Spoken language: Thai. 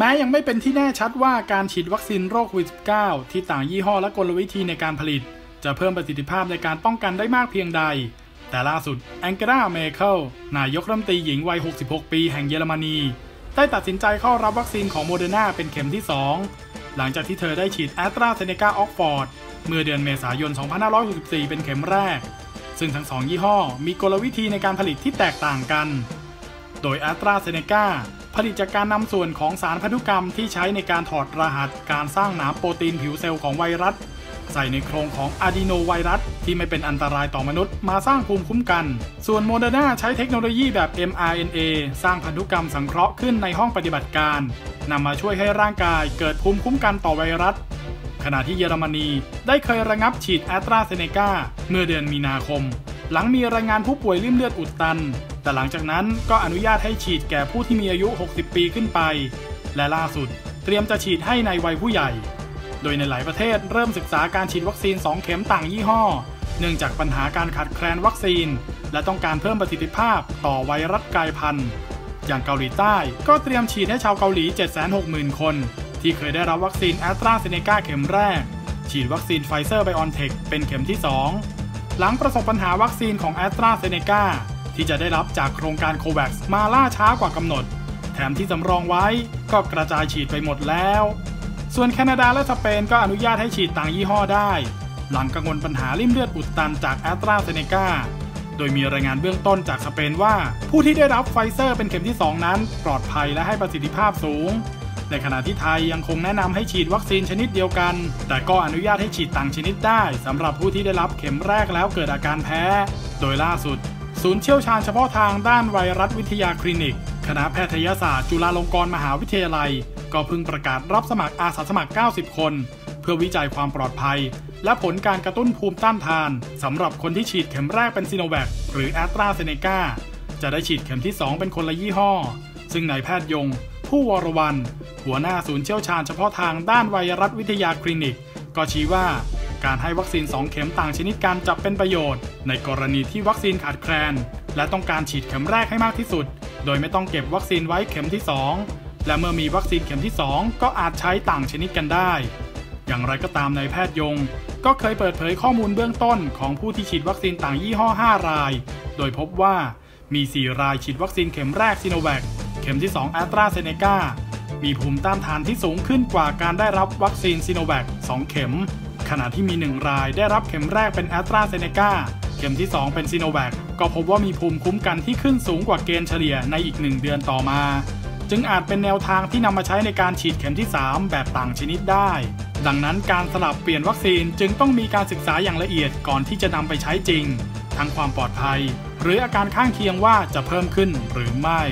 แม้ยังไม่เป็นที่แน่ชัดว่าการฉีดวัคซีนโรคโควิด -19 ที่ต่างยี่ห้อและกลวิธีในการผลิต จะเพิ่มประสิทธิภาพในการป้องกันได้มากเพียงใด แต่ล่าสุดแองเกลา แมร์เคิลนายกรัฐมนตรีหญิงวัย 66 ปีแห่งเยอรมนี ได้ตัดสินใจเข้ารับวัคซีนของโมเดอร์นาเป็นเข็มที่ 2 หลังจากที่เธอได้ฉีดแอสตราเซเนกาออกซ์ฟอร์ดเมื่อเดือนเมษายน 2564 เป็นเข็มแรก ซึ่งทั้งสองยี่ห้อมีกลวิธีในการผลิตที่แตกต่างกัน โดยแอสตราเซเนกา ผลิตจากการนำส่วนของสารพันธุกรรมที่ใช้ในการถอดรหัสการสร้างหนามโปรตีนผิวเซลล์ของไวรัส ใส่ในโครงของอะดีโนไวรัส ที่ไม่เป็นอันตรายต่อมนุษย์มาสร้างภูมิคุ้มกัน ส่วนโมเดอร์นาใช้เทคโนโลยีแบบ mRNA สร้างพันธุกรรมสังเคราะห์ขึ้นในห้องปฏิบัติการนำมาช่วยให้ร่างกายเกิดภูมิคุ้มกันต่อไวรัส ขณะที่เยอรมนีได้เคยระงับฉีดแอสตราเซเนกาเมื่อเดือนมีนาคม หลังมีรายงานผู้ป่วยลิ่มเลือดอุดตัน แต่หลังจากนั้นก็อนุญาตให้ฉีดแก่ผู้ที่มีอายุ 60 ปีขึ้นไป และล่าสุดเตรียมจะฉีดให้ในวัยผู้ใหญ่ โดยในหลายประเทศเริ่มศึกษาการฉีดวัคซีน 2 เข็มต่างยี่ห้อ เนื่องจากปัญหาการขาดแคลนวัคซีน และต้องการเพิ่มประสิทธิภาพต่อไวรัสกลายพันธุ์ อย่างเกาหลีใต้ก็เตรียมฉีดให้ชาวเกาหลี 760,000 คน ที่เคยได้รับวัคซีนแอสตราเซเนกาเข็มแรก ฉีดวัคซีนไฟเซอร์ไบออนเทคเป็นเข็มที่ 2 หลังประสบปัญหาวัคซีนของแอสตราเซเนกา ที่จะได้รับจากโครงการโคแวกซ์มาล่าช้ากว่ากำหนด แถมที่สำรองไว้ก็กระจายฉีดไปหมดแล้ว ส่วนแคนาดาและสเปนก็อนุญาตให้ฉีดต่างยี่ห้อได้ หลังกังวลปัญหาลิ่มเลือดอุดตันจากแอสตราเซเนกาโดยมีรายงานเบื้องต้นจากสเปนว่า ผู้ที่ได้รับไฟเซอร์เป็นเข็มที่ 2 นั้น ปลอดภัยและให้ประสิทธิภาพสูง ในขณะที่ไทยยังคงแนะนำให้ฉีดวัคซีนชนิดเดียวกัน แต่ก็อนุญาตให้ฉีดต่างชนิดได้สำหรับผู้ที่ได้รับเข็มแรกแล้วเกิดอาการแพ้ โดยล่าสุด ศูนย์เชี่ยวชาญเฉพาะทางด้านไวรัสวิทยาคลินิก คณะแพทยศาสตร์จุฬาลงกรณ์มหาวิทยาลัย ก็เพิ่งประกาศรับสมัครอาสาสมัคร 90 คน เพื่อวิจัยความปลอดภัย และผลการกระตุ้นภูมิต้านทานสำหรับคนที่ฉีดเข็มแรกเป็นซีโนแวคหรือแอสตราเซเนกาจะได้ฉีดเข็มที่ 2 เป็นคนละยี่ห้อ ซึ่งนายแพทย์ยง ผู้วรวันหัวหน้าศูนย์เชี่ยวชาญเฉพาะทางด้านไวรัสวิทยาคลินิก ก็ชี้ว่า การให้วัคซีน 2 เข็มต่างชนิดกันจะเป็นประโยชน์ ในกรณีที่วัคซีนขาดแคลน และต้องการฉีดเข็มแรกให้มากที่สุด โดยไม่ต้องเก็บวัคซีนไว้เข็มที่ 2 และเมื่อมีวัคซีนเข็มที่ 2 ก็อาจใช้ต่างชนิดกันได้ อย่างไรก็ตามนายแพทย์ยง ก็เคยเปิดเผยข้อมูลเบื้องต้นของผู้ที่ฉีดวัคซีนต่างยี่ห้อ 5 ราย โดยพบว่ามี 4 รายฉีดวัคซีนเข็มแรกซิโนแวคเข็มที่ 2 แอสตราเซเนกามีภูมิต้านทานที่สูงขึ้นกว่าการได้รับวัคซีนซิโนแวค2 เข็ม ขณะที่มี 1 รายได้รับเข็มแรกเป็นแอสตราเซเนกาเข็มที่ 2 เป็นซิโนแวคก็พบว่ามีภูมิคุ้มกันที่ขึ้นสูงกว่าเกณฑ์เฉลี่ยในอีก 1 เดือนต่อมา จึงอาจเป็นแนวทางที่นำมาใช้ในการฉีดเข็มที่ 3 แบบต่างชนิดได้ ดังนั้นการสลับเปลี่ยนวัคซีนจึงต้องมีการศึกษาอย่างละเอียดก่อนที่จะนำไปใช้จริง ทั้งความปลอดภัย หรืออาการข้างเคียงว่าจะเพิ่มขึ้นหรือไม่